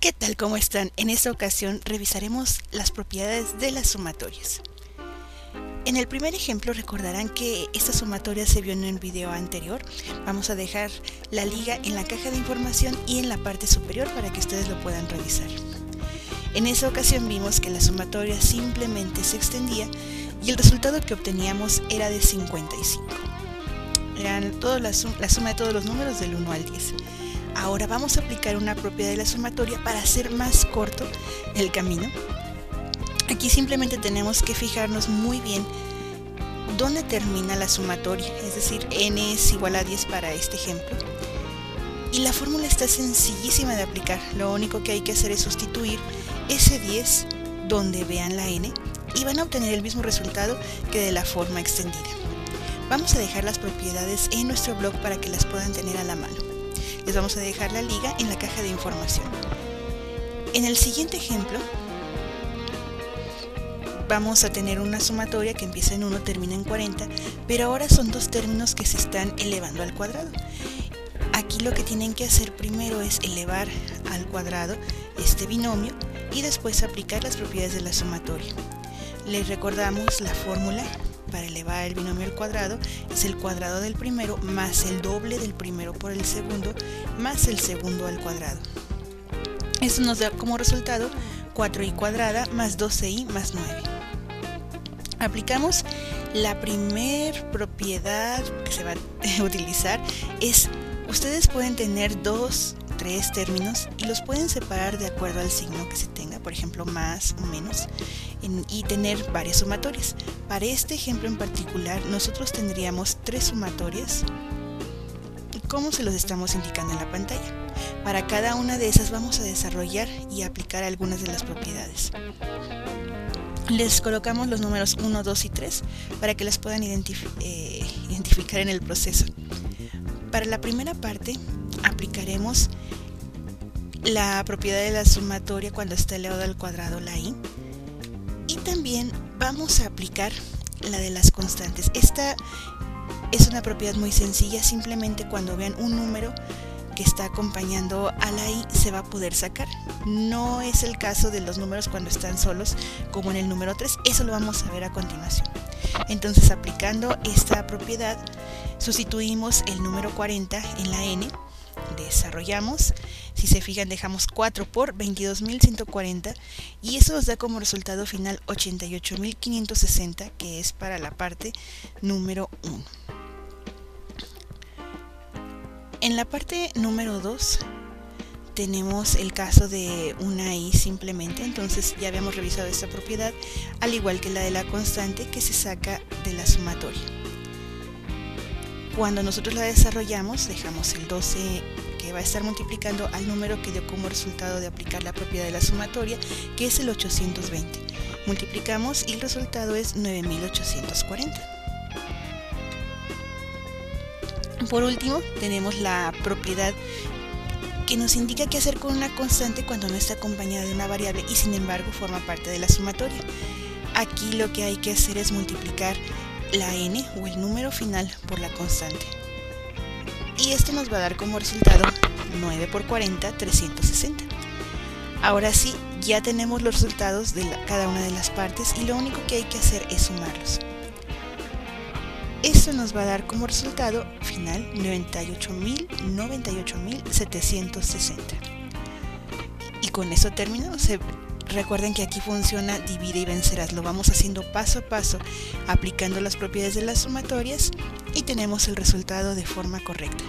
¿Qué tal? ¿Cómo están? En esta ocasión revisaremos las propiedades de las sumatorias. En el primer ejemplo recordarán que esta sumatoria se vio en el video anterior. Vamos a dejar la liga en la caja de información y en la parte superior para que ustedes lo puedan revisar. En esa ocasión vimos que la sumatoria simplemente se extendía y el resultado que obteníamos era de 55. Era la, suma de todos los números del 1 al 10. Ahora vamos a aplicar una propiedad de la sumatoria para hacer más corto el camino. Aquí simplemente tenemos que fijarnos muy bien dónde termina la sumatoria, es decir, n es igual a 10 para este ejemplo. Y la fórmula está sencillísima de aplicar, lo único que hay que hacer es sustituir ese 10 donde vean la n y van a obtener el mismo resultado que de la forma extendida. Vamos a dejar las propiedades en nuestro blog para que las puedan tener a la mano. Les vamos a dejar la liga en la caja de información. En el siguiente ejemplo, vamos a tener una sumatoria que empieza en 1, termina en 40, pero ahora son dos términos que se están elevando al cuadrado. Aquí lo que tienen que hacer primero es elevar al cuadrado este binomio y después aplicar las propiedades de la sumatoria. Les recordamos la fórmula para elevar el binomio al cuadrado es el cuadrado del primero más el doble del primero por el segundo más el segundo al cuadrado. Esto nos da como resultado 4i cuadrada más 12i más 9. Aplicamos la primer propiedad que se va a utilizar es ustedes pueden tener dos tres términos y los pueden separar de acuerdo al signo que se tenga, por ejemplo más o menos, y tener varias sumatorias. Para este ejemplo en particular, nosotros tendríamos tres sumatorias, como se los estamos indicando en la pantalla. Para cada una de esas vamos a desarrollar y aplicar algunas de las propiedades. Les colocamos los números 1, 2 y 3 para que las puedan eh, identificar en el proceso. Para la primera parte aplicaremos la propiedad de la sumatoria cuando está elevado al cuadrado la i. Y también vamos a aplicar la de las constantes. Esta es una propiedad muy sencilla, simplemente cuando vean un número que está acompañando a la i se va a poder sacar. No es el caso de los números cuando están solos, como en el número 3, eso lo vamos a ver a continuación. Entonces aplicando esta propiedad, sustituimos el número 40 en la n desarrollamos. Si se fijan, dejamos 4 por 22.140 y eso nos da como resultado final 88.560, que es para la parte número 1. En la parte número 2 tenemos el caso de una i simplemente, entonces ya habíamos revisado esta propiedad, al igual que la de la constante que se saca de la sumatoria. Cuando nosotros la desarrollamos, dejamos el 12 que va a estar multiplicando al número que dio como resultado de aplicar la propiedad de la sumatoria, que es el 820. Multiplicamos y el resultado es 9840. Por último, tenemos la propiedad que nos indica qué hacer con una constante cuando no está acompañada de una variable y sin embargo forma parte de la sumatoria. Aquí lo que hay que hacer es multiplicar la n o el número final por la constante. Y esto nos va a dar como resultado 9 por 40, 360. Ahora sí, ya tenemos los resultados de cada una de las partes y lo único que hay que hacer es sumarlos. Esto nos va a dar como resultado final 98.098.760. Y con eso termino. Recuerden que aquí funciona divide y vencerás. Lo vamos haciendo paso a paso, aplicando las propiedades de las sumatorias y tenemos el resultado de forma correcta.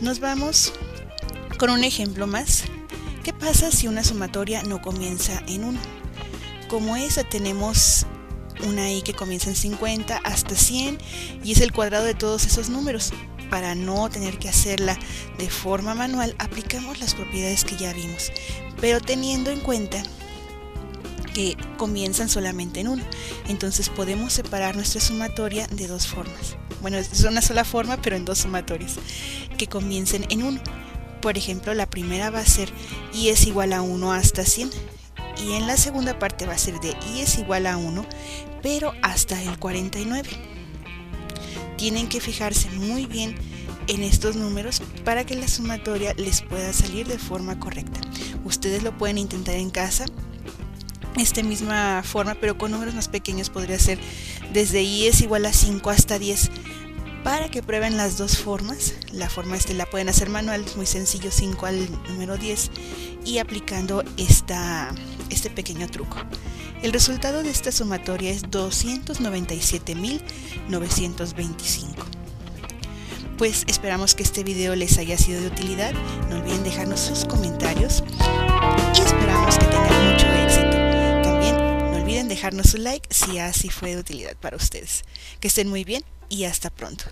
Nos vamos con un ejemplo más. ¿Qué pasa si una sumatoria no comienza en 1? Como esa tenemos una i que comienza en 50 hasta 100 y es el cuadrado de todos esos números. Para no tener que hacerla de forma manual, aplicamos las propiedades que ya vimos, pero teniendo en cuenta comienzan solamente en uno. Entonces podemos separar nuestra sumatoria de dos formas. Bueno, es una sola forma, pero en dos sumatorias que comiencen en uno. Por ejemplo, la primera va a ser i es igual a 1 hasta 100 y en la segunda parte va a ser de i es igual a 1, pero hasta el 49. Tienen que fijarse muy bien en estos números para que la sumatoria les pueda salir de forma correcta. Ustedes lo pueden intentar en casa. Esta misma forma, pero con números más pequeños podría ser desde i es igual a 5 hasta 10 para que prueben las dos formas. La forma este la pueden hacer manual, es muy sencillo, 5 al número 10 y aplicando esta, este pequeño truco. El resultado de esta sumatoria es 297.925. Pues esperamos que este video les haya sido de utilidad. No olviden dejarnos sus comentarios y esperamos que tengan dejarnos su like si así fue de utilidad para ustedes. Que estén muy bien y hasta pronto.